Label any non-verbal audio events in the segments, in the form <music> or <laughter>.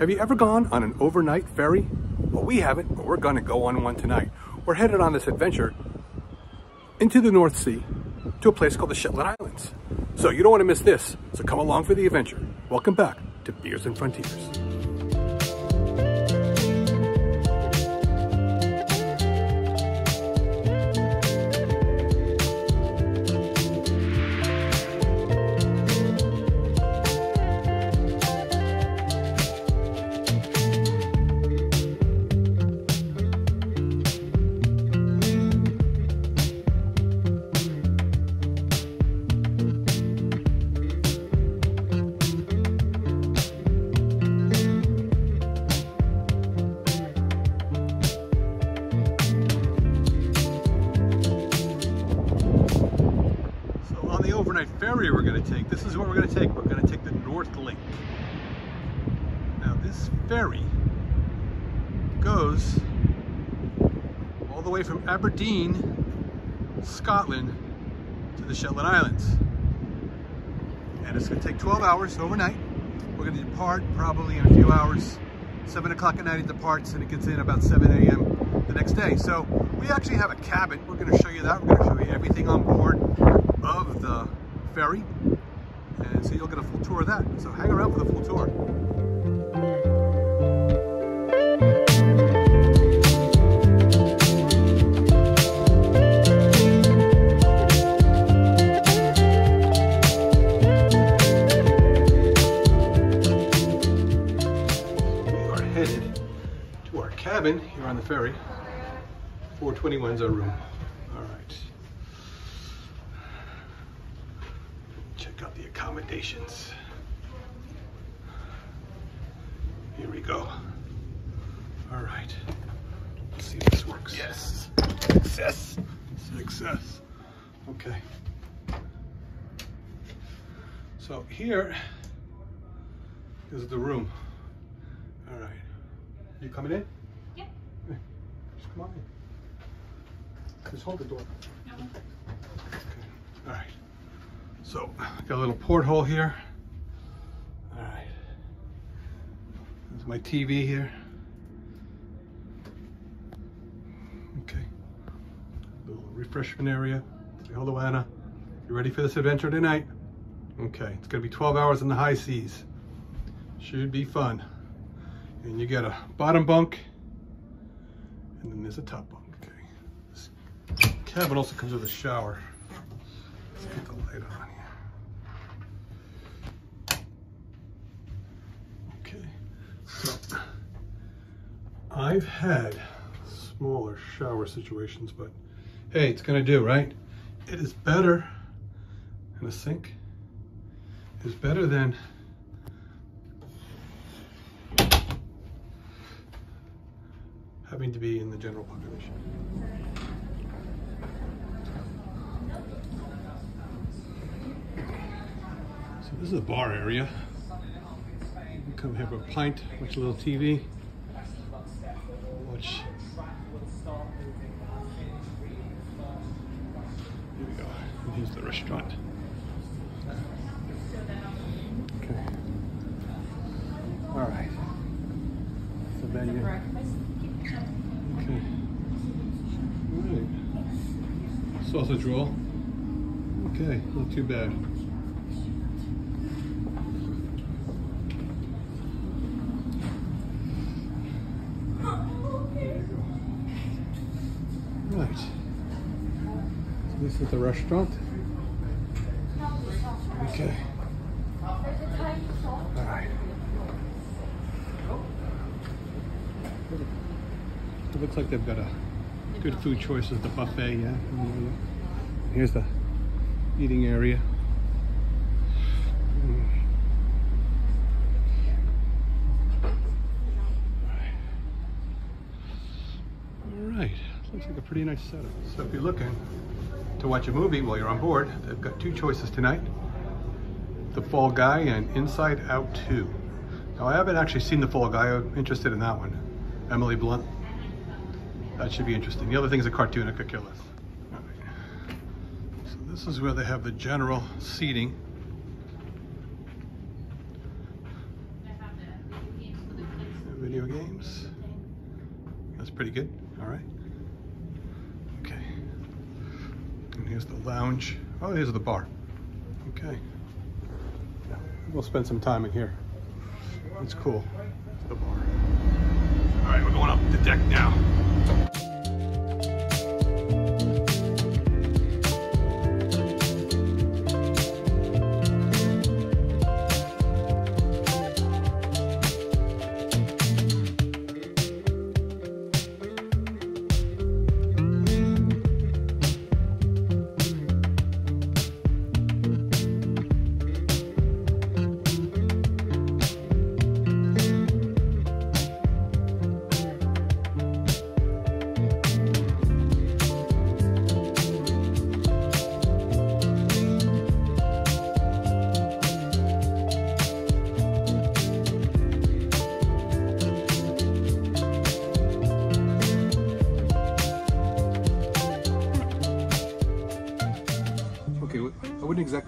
Have you ever gone on an overnight ferry? Well, we haven't, but we're gonna go on one tonight. We're headed on this adventure into the North Sea to a place called the Shetland Islands. So you don't wanna miss this, so come along for the adventure. Welcome back to Beers and Frontiers. This ferry goes all the way from Aberdeen, Scotland to the Shetland Islands. And it's going to take 12 hours overnight. We're going to depart probably in a few hours. 7 o'clock at night it departs and it gets in about 7 a.m. the next day. So we actually have a cabin. We're going to show you that. We're going to show you everything on board of the ferry. And so you'll get a full tour of that. So hang around for the full tour. Cabin here on the ferry. 421 is our room. All right. Check out the accommodations. Here we go. All right. Let's see if this works. Yes. Success. Success. Okay. So here is the room. All right. You coming in? Come on in. Just hold the door. Okay. All right. So, got a little porthole here. All right. There's my TV here. Okay. Little refreshment area. Say hello, Anna. You ready for this adventure tonight? Okay. It's gonna be 12 hours in the high seas. Should be fun. And you get a bottom bunk, and then there's a top bunk. Okay. This cabin also comes with a shower. Let's get the light on here. Okay. So I've had smaller shower situations, but hey, it's gonna do, right? It is better in a sink. It's better than having to be in the general population. So this is a bar area. You can come have a pint, watch a little TV, watch. Here we go. And here's the restaurant. Okay. All right. So menu. Okay. All right. Sausage roll. Okay, not too bad. Right. So this is the restaurant. Okay. All right. It looks like they've got a good food choices, the buffet, mm-hmm. yeah. Here's the eating area. All right, looks like a pretty nice setup. So if you're looking to watch a movie while you're on board, they've got two choices tonight. The Fall Guy and Inside Out 2. Now I haven't actually seen The Fall Guy, I'm interested in that one. Emily Blunt. That should be interesting. The other thing is a cartoon that could kill us. So this is where they have the general seating. Video games. That's pretty good. All right. Okay. And here's the lounge. Oh, here's the bar. Okay. Yeah, we'll spend some time in here. It's cool. The bar. All right, we're going up the deck now.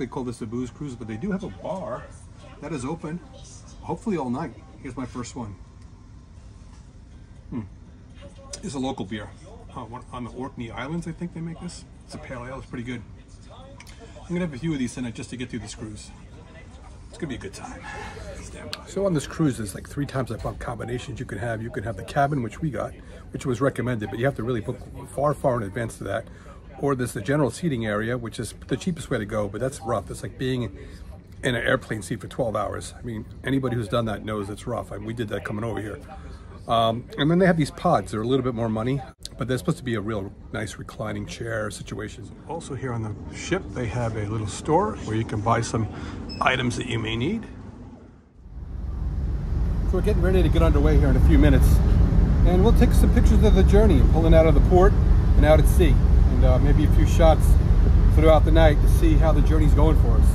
I call this a booze cruise, but they do have a bar that is open, hopefully all night. Here's my first one. Hmm. It's a local beer. Uh, on the Orkney Islands, I think they make this. It's a pale ale. It's pretty good. I'm gonna have a few of these tonight just to get through this cruise. It's gonna be a good time. So on this cruise, there's like three times I of combinations you can have. You can have the cabin, which we got, which was recommended, but you have to really book far, far in advance to that. Or there's the general seating area, which is the cheapest way to go, but that's rough. It's like being in an airplane seat for 12 hours. I mean, anybody who's done that knows it's rough. I mean, we did that coming over here. Um, and then they have these pods. They're a little bit more money, but they're supposed to be a real nice reclining chair situation. Also here on the ship, they have a little store where you can buy some items that you may need. So we're getting ready to get underway here in a few minutes. And we'll take some pictures of the journey, pulling out of the port and out at sea. And uh, maybe a few shots throughout the night to see how the journey's going for us.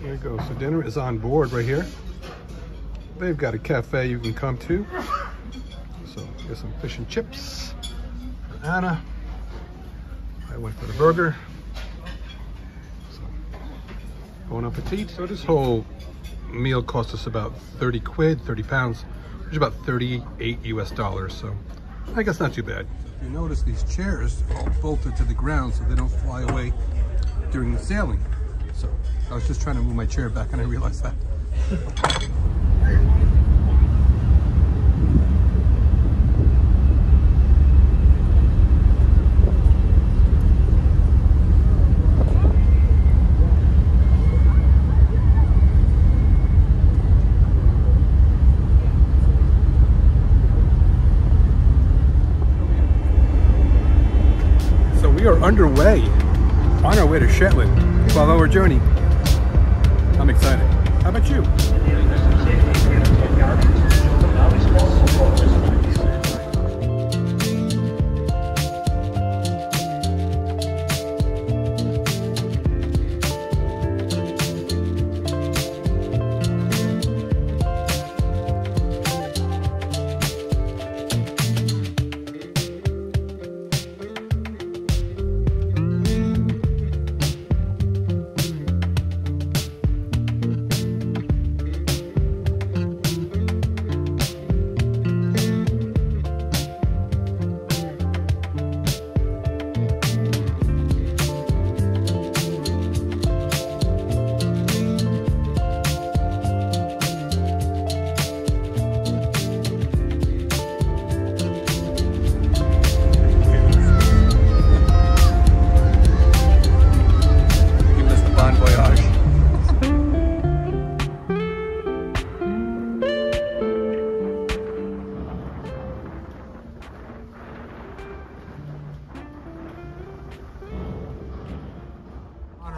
There you go. So dinner is on board right here. They've got a cafe you can come to. So here's some fish and chips for Anna. I went for the burger. So, bon appetit. So this whole meal cost us about 30 quid, 30 pounds, which is about 38 US dollars. So I guess not too bad. You notice these chairs are all bolted to the ground so they don't fly away during the sailing. So I was just trying to move my chair back and I realized that. So we are underway on our way to Shetland, 12 hour journey. I'm excited. How about you?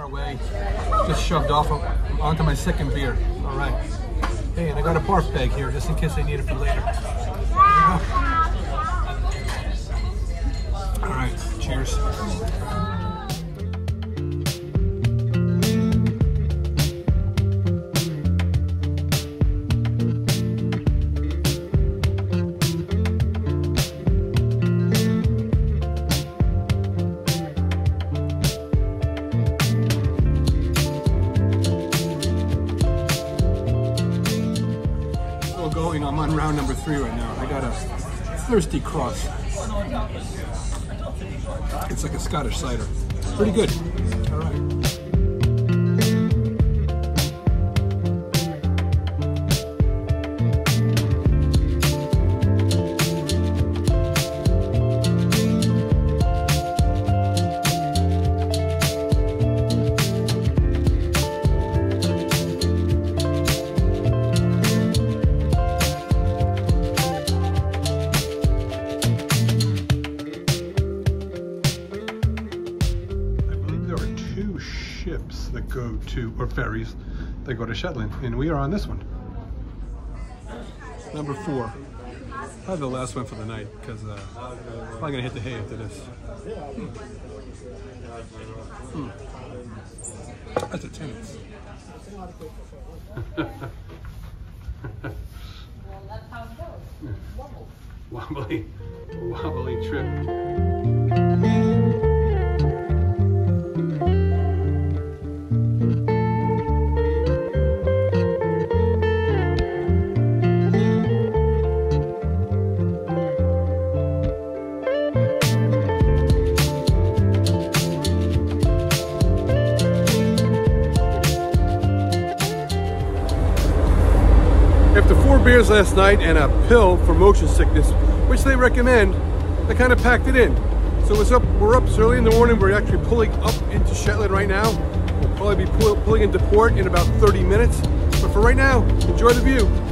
On our way, just shoved off onto my second beer. All right. Hey, and I got a barf bag here just in case I need it for later. <laughs> All right, cheers. Thirsty cross. It's like a Scottish cider. Pretty good. Ships that go to, or ferries that go to Shetland, and we are on this one. Number four. Probably the last one for the night, because uh, I'm probably gonna hit the hay after this. Hmm. Hmm. That's a tennis. <laughs> wobbly, wobbly trip. Four beers last night and a pill for motion sickness, which they recommend, I kind of packed it in. So it's up, we're up early in the morning. We're actually pulling up into Shetland right now. We'll probably be pull, pulling into port in about 30 minutes. But for right now, enjoy the view.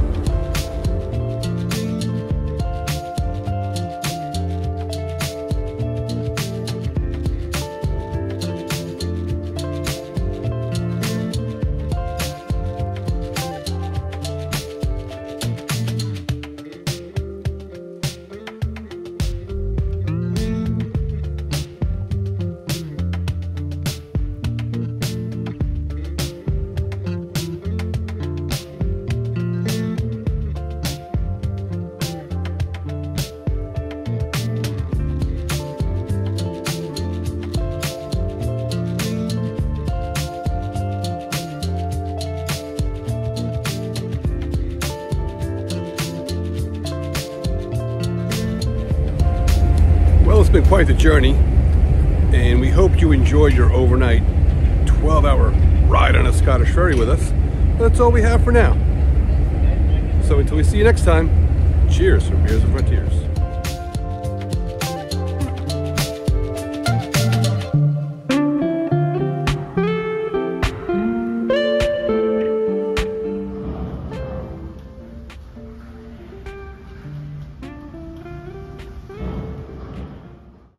Quite the journey, and we hope you enjoyed your overnight 12 hour ride on a Scottish ferry with us. That's all we have for now. So until we see you next time, cheers from Beers and Frontiers.